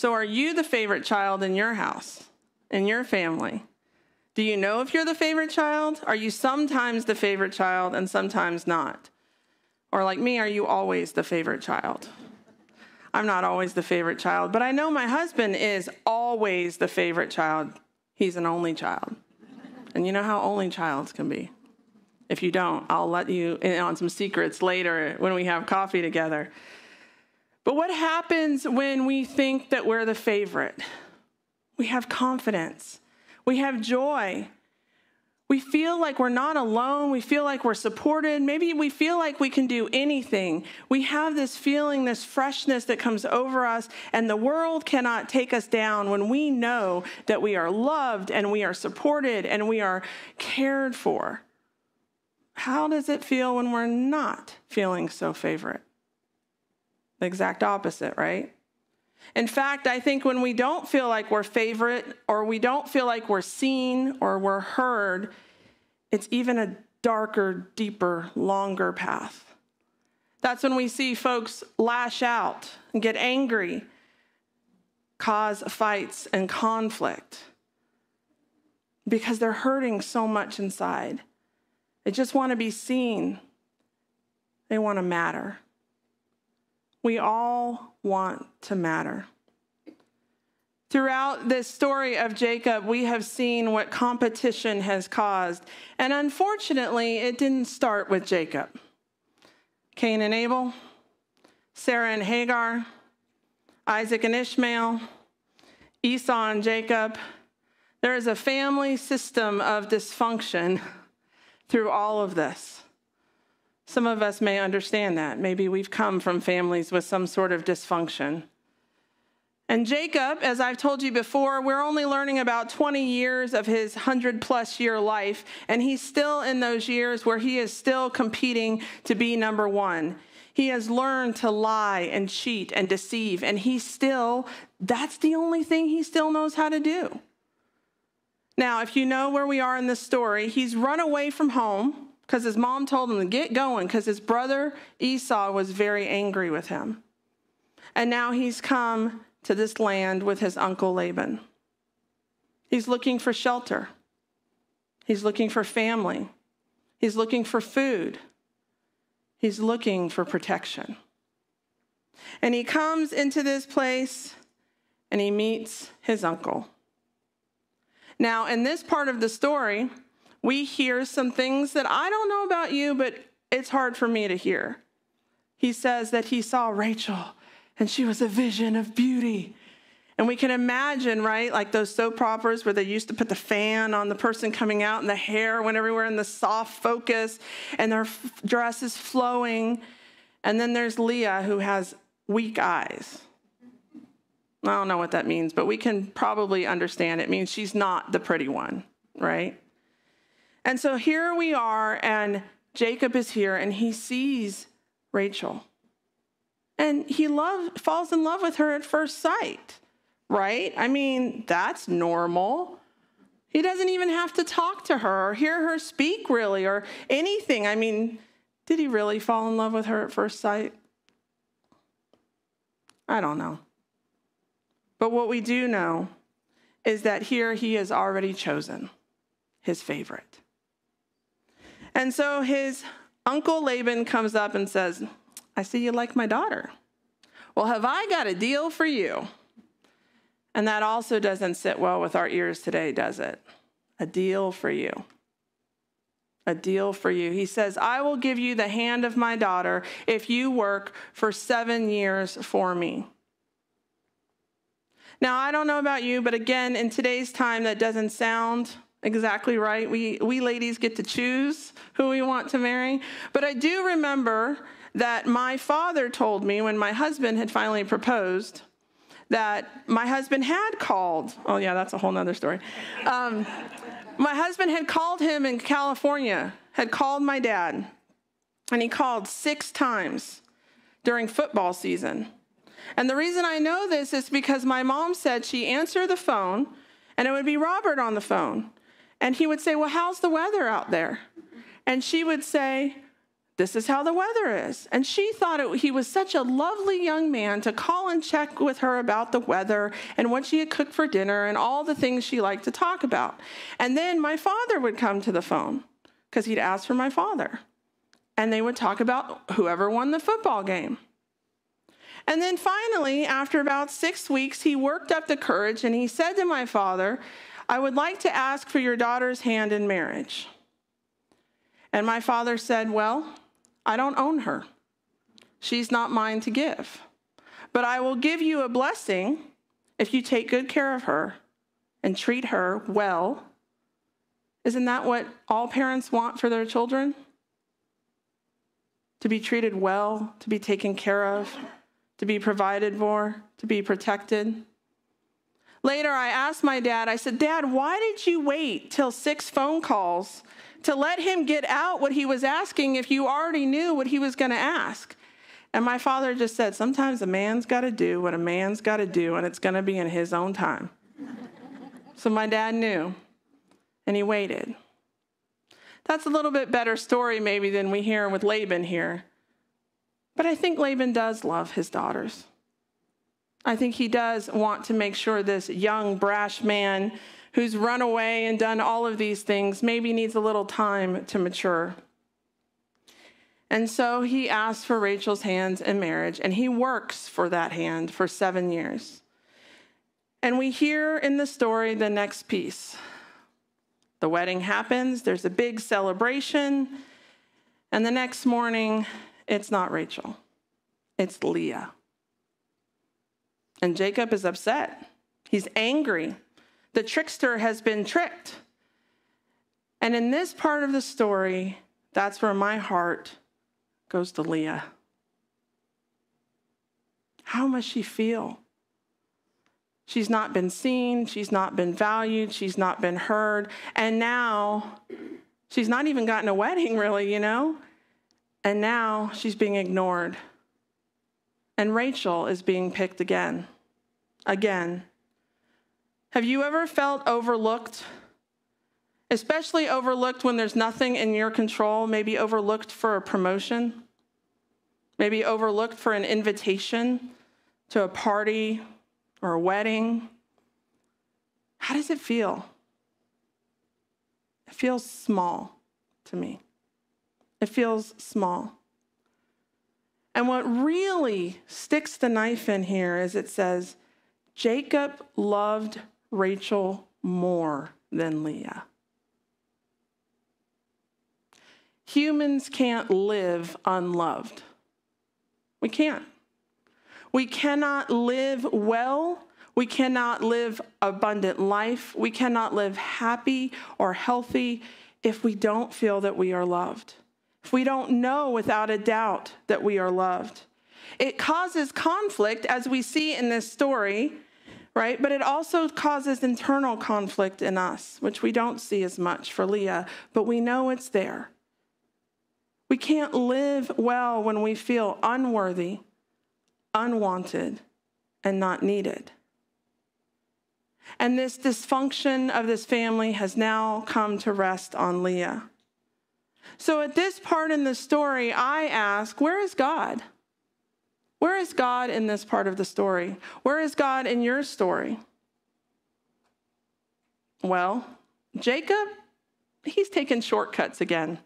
So, are you the favorite child in your house, in your family? Do you know if you're the favorite child? Are you sometimes the favorite child and sometimes not? Or, like me, are you always the favorite child? I'm not always the favorite child, but I know my husband is always the favorite child. He's an only child. And you know how only childs can be. If you don't, I'll let you in on some secrets later when we have coffee together. But what happens when we think that we're the favorite? We have confidence, we have joy. We feel like we're not alone. We feel like we're supported. Maybe we feel like we can do anything. We have this feeling, this freshness that comes over us, and the world cannot take us down when we know that we are loved and we are supported and we are cared for. How does it feel when we're not feeling so favorite? The exact opposite, right? In fact, I think when we don't feel like we're favorite or we don't feel like we're seen or we're heard, it's even a darker, deeper, longer path. That's when we see folks lash out and get angry, cause fights and conflict because they're hurting so much inside. They just want to be seen, they want to matter. We all want to matter. Throughout this story of Jacob, we have seen what competition has caused. And unfortunately, it didn't start with Jacob. Cain and Abel, Sarah and Hagar, Isaac and Ishmael, Esau and Jacob. There is a family system of dysfunction through all of this. Some of us may understand that. Maybe we've come from families with some sort of dysfunction. And Jacob, as I've told you before, we're only learning about 20 years of his 100 plus year life, and he's still in those years where he is still competing to be number one. He has learned to lie and cheat and deceive, and he still, that's the only thing he still knows how to do. Now, if you know where we are in this story, he's run away from home because his mom told him to get going because his brother Esau was very angry with him. And now he's come to this land with his uncle Laban. He's looking for shelter, he's looking for family, he's looking for food, he's looking for protection. And he comes into this place and he meets his uncle. Now, in this part of the story, we hear some things that I don't know about you, but it's hard for me to hear. He says that he saw Rachel and she was a vision of beauty. And we can imagine, right, like those soap operas where they used to put the fan on the person coming out and the hair went everywhere in the soft focus and their dress is flowing. And then there's Leah who has weak eyes. I don't know what that means, but we can probably understand it means she's not the pretty one, right? And so here we are, and Jacob is here, and he sees Rachel. And he love, falls in love with her at first sight, right? I mean, that's normal. He doesn't even have to talk to her or hear her speak, really, or anything. I mean, did he really fall in love with her at first sight? I don't know. But what we do know is that here he has already chosen his favorite. And so his uncle Laban comes up and says, I see you like my daughter. Well, have I got a deal for you? And that also doesn't sit well with our ears today, does it? A deal for you. A deal for you. He says, I will give you the hand of my daughter if you work for seven years for me. Now, I don't know about you, but again, in today's time, that doesn't sound exactly right. We, we ladies get to choose who we want to marry. But I do remember that my father told me when my husband had finally proposed that my husband had called. Oh, yeah, that's a whole nother story. Um, my husband had called him in California, had called my dad, and he called six times during football season. And the reason I know this is because my mom said she answered the phone and it would be Robert on the phone. And he would say, Well, how's the weather out there? And she would say, this is how the weather is. And she thought it, he was such a lovely young man to call and check with her about the weather and what she had cooked for dinner and all the things she liked to talk about. And then my father would come to the phone because he'd ask for my father. And they would talk about whoever won the football game. And then finally, after about six weeks, he worked up the courage and he said to my father, I would like to ask for your daughter's hand in marriage. And my father said, Well, I don't own her. She's not mine to give. But I will give you a blessing if you take good care of her and treat her well. Isn't that what all parents want for their children? To be treated well, to be taken care of, to be provided for, to be protected. Later, I asked my dad, I said, Dad, why did you wait till six phone calls to let him get out what he was asking if you already knew what he was going to ask. And my father just said, Sometimes a man's got to do what a man's got to do, and it's going to be in his own time. so my dad knew, and he waited. That's a little bit better story, maybe, than we hear with Laban here. But I think Laban does love his daughters. I think he does want to make sure this young, brash man who's run away and done all of these things maybe needs a little time to mature. And so he asks for Rachel's hand in marriage, and he works for that hand for seven years. And we hear in the story the next piece. The wedding happens, there's a big celebration, and the next morning, it's not Rachel, it's Leah. And Jacob is upset. He's angry. The trickster has been tricked. And in this part of the story, that's where my heart goes to Leah. How must she feel? She's not been seen, she's not been valued, she's not been heard, and now she's not even gotten a wedding, really, you know? And now she's being ignored. And Rachel is being picked again. Again. Have you ever felt overlooked? Especially overlooked when there's nothing in your control, maybe overlooked for a promotion, maybe overlooked for an invitation to a party or a wedding. How does it feel? It feels small to me. It feels small. And what really sticks the knife in here is it says, Jacob loved Rachel more than Leah. Humans can't live unloved. We can't. We cannot live well. We cannot live abundant life. We cannot live happy or healthy if we don't feel that we are loved. We don't know without a doubt that we are loved. It causes conflict, as we see in this story, right? But it also causes internal conflict in us, which we don't see as much for Leah, but we know it's there. We can't live well when we feel unworthy, unwanted, and not needed. And this dysfunction of this family has now come to rest on Leah. So at this part in the story, I ask, where is God? Where is God in this part of the story? Where is God in your story? Well, Jacob, he's taken shortcuts again.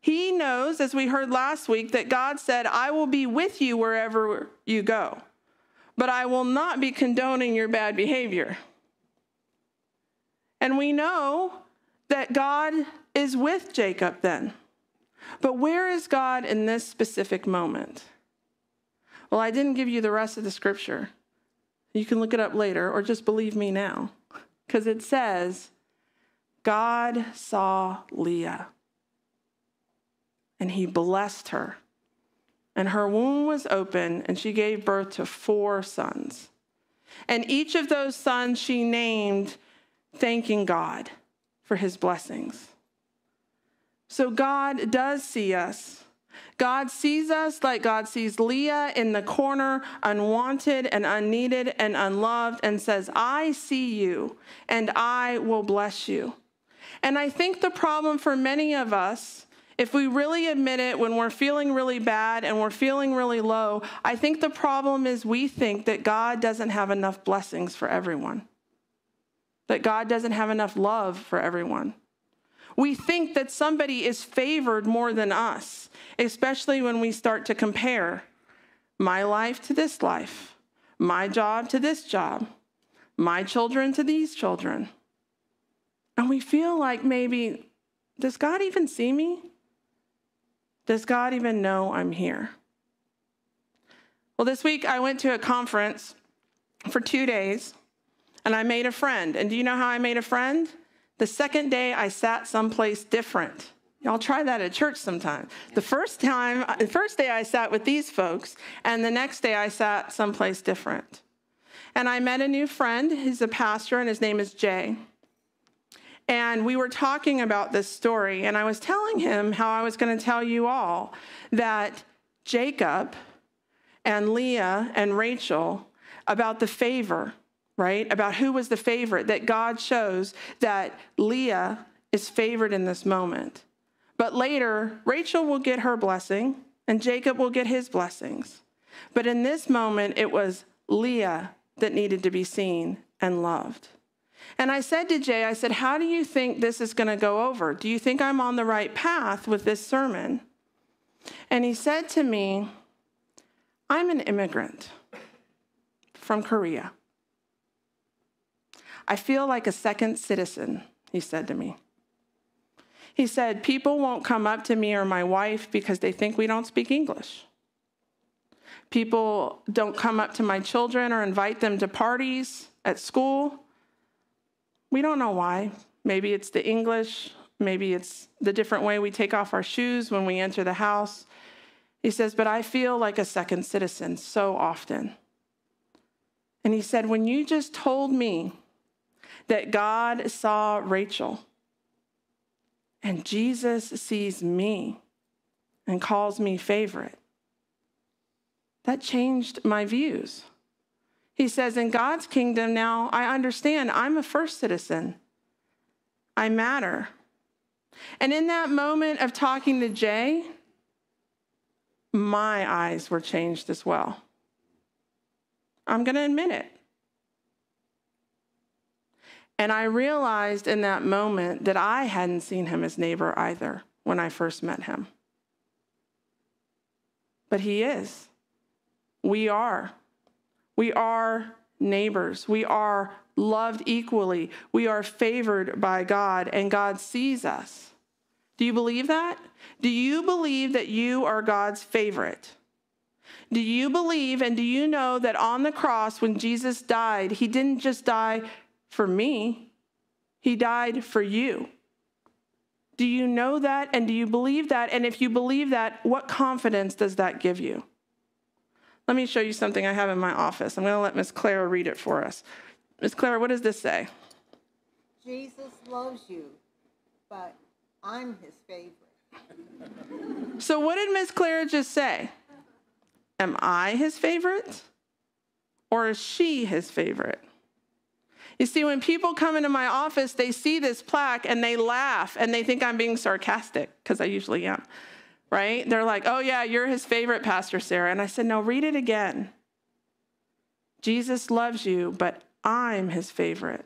He knows, as we heard last week, that God said, I will be with you wherever you go, but I will not be condoning your bad behavior. And we know that God is with Jacob then. But where is God in this specific moment? Well, I didn't give you the rest of the scripture. You can look it up later or just believe me now. Because it says, God saw Leah and he blessed her. And her womb was open, and she gave birth to four sons. And each of those sons she named, thanking God for his blessings. So God does see us God sees us like God sees Leah in the corner, unwanted and unneeded and unloved, and says, I see you and I will bless you. And I think the problem for many of us if we really admit it when we're feeling really bad and we're feeling really low, I think the problem is we think that God doesn't have enough blessings for everyone, that God doesn't have enough love for everyone. We think that somebody is favored more than us, especially when we start to compare my life to this life, my job to this job, my children to these children. And we feel like maybe, does God even see me? Does God even know I'm here? Well, this week I went to a conference for two days and I made a friend. And do you know how I made a friend? The second day I sat someplace different. Y'all try that at church sometime. The first time, the first day I sat with these folks, and the next day I sat someplace different. And I met a new friend. He's a pastor, and his name is Jay. And we were talking about this story, and I was telling him how I was going to tell you all that Jacob and Leah and Rachel about the favor, right? About who was the favorite, that God shows that Leah is favored in this moment. But later, Rachel will get her blessing and Jacob will get his blessings. But in this moment, it was Leah that needed to be seen and loved. And I said to Jay, I said, How do you think this is going to go over? Do you think I'm on the right path with this sermon? And he said to me, I'm an immigrant from Korea. I feel like a second citizen, he said to me. He said, People won't come up to me or my wife because they think we don't speak English. People don't come up to my children or invite them to parties at school we don't know why. Maybe it's the English, maybe it's the different way we take off our shoes when we enter the house. He says, But I feel like a second citizen so often. And he said, When you just told me that God saw Rachel and Jesus sees me and calls me favorite, that changed my views. He says, In God's kingdom now, I understand I'm a first citizen. I matter. And in that moment of talking to Jay, my eyes were changed as well. I'm going to admit it. And I realized in that moment that I hadn't seen him as neighbor either when I first met him. But he is. We are. We are neighbors. We are loved equally. We are favored by God, and God sees us. Do you believe that? Do you believe that you are God's favorite? Do you believe and do you know that on the cross, when Jesus died, he didn't just die for me, he died for you? Do you know that and do you believe that? And if you believe that, what confidence does that give you? Let me show you something I have in my office. I'm going to let Miss Clara read it for us. Miss Clara, what does this say? Jesus loves you, but I'm his favorite. so, what did Miss Clara just say? Am I his favorite? Or is she his favorite? You see, when people come into my office, they see this plaque and they laugh and they think I'm being sarcastic, because I usually am right? They're like, oh, yeah, you're his favorite, Pastor Sarah. And I said, no, read it again. Jesus loves you, but I'm his favorite.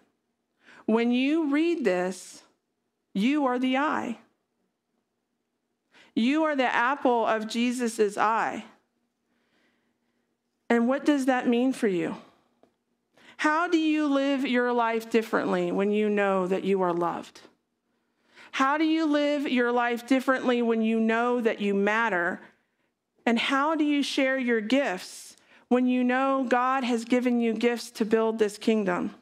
When you read this, you are the eye. You are the apple of Jesus' eye. And what does that mean for you? How do you live your life differently when you know that you are loved? How do you live your life differently when you know that you matter? And how do you share your gifts when you know God has given you gifts to build this kingdom?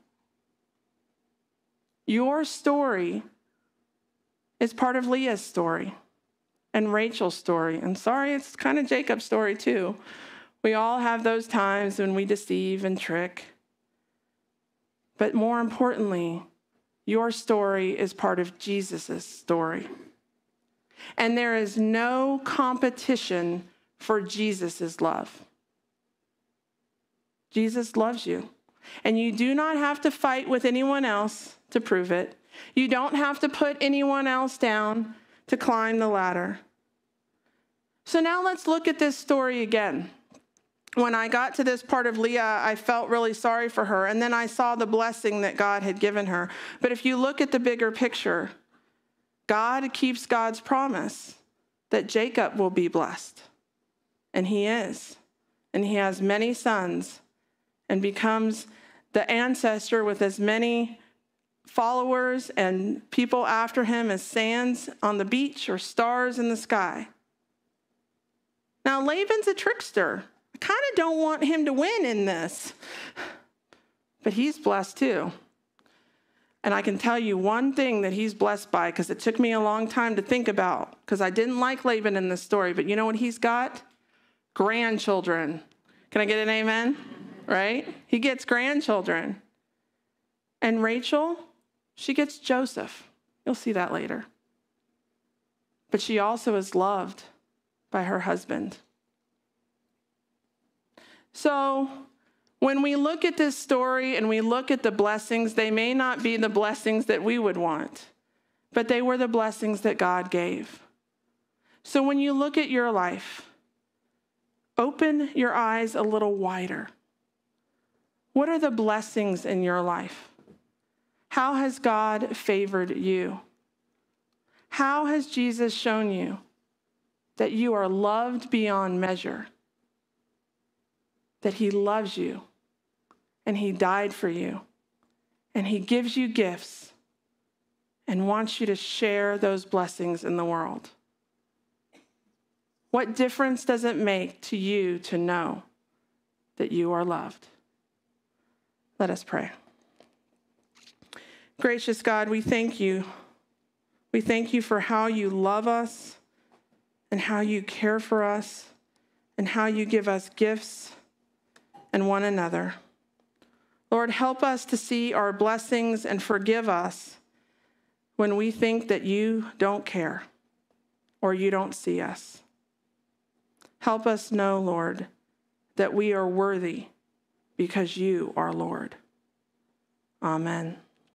Your story is part of Leah's story and Rachel's story. And sorry, it's kind of Jacob's story too. We all have those times when we deceive and trick. But more importantly, your story is part of Jesus' story. And there is no competition for Jesus' love. Jesus loves you. And you do not have to fight with anyone else to prove it. You don't have to put anyone else down to climb the ladder. So now let's look at this story again. When I got to this part of Leah, I felt really sorry for her, and then I saw the blessing that God had given her. But if you look at the bigger picture, God keeps God's promise that Jacob will be blessed. And he is. And he has many sons and becomes the ancestor with as many followers and people after him as sands on the beach or stars in the sky. Now, Laban's a trickster. I kind of don't want him to win in this, but he's blessed too. And I can tell you one thing that he's blessed by because it took me a long time to think about because I didn't like Laban in this story, but you know what he's got? Grandchildren. Can I get an amen? Right? He gets grandchildren. And Rachel, she gets Joseph. You'll see that later. But she also is loved by her husband. So, when we look at this story and we look at the blessings, they may not be the blessings that we would want, but they were the blessings that God gave. So, when you look at your life, open your eyes a little wider. What are the blessings in your life? How has God favored you? How has Jesus shown you that you are loved beyond measure? That He loves you and He died for you and He gives you gifts and wants you to share those blessings in the world? What difference does it make to you to know that you are loved? Let us pray. Gracious God, we thank you. We thank you for how you love us and how you care for us and how you give us gifts and one another. Lord, help us to see our blessings and forgive us when we think that you don't care or you don't see us. Help us know, Lord, that we are worthy because you are Lord. Amen.